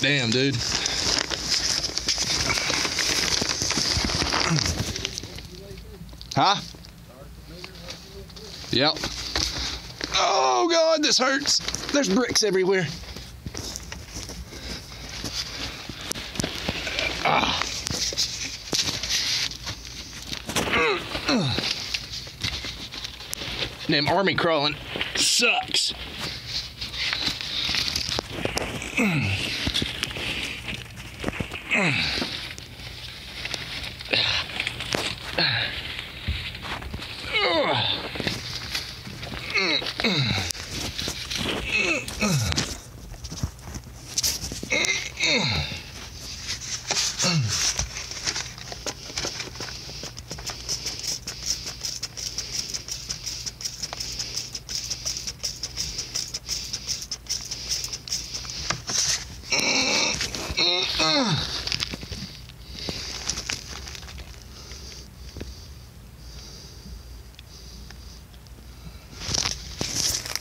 damn, dude. Huh? Yep. Oh god, this hurts. There's bricks everywhere. Ah. Damn army crawling sucks. Ugh.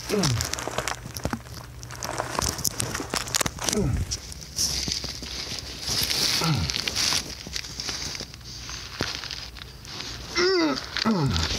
Mm. mm.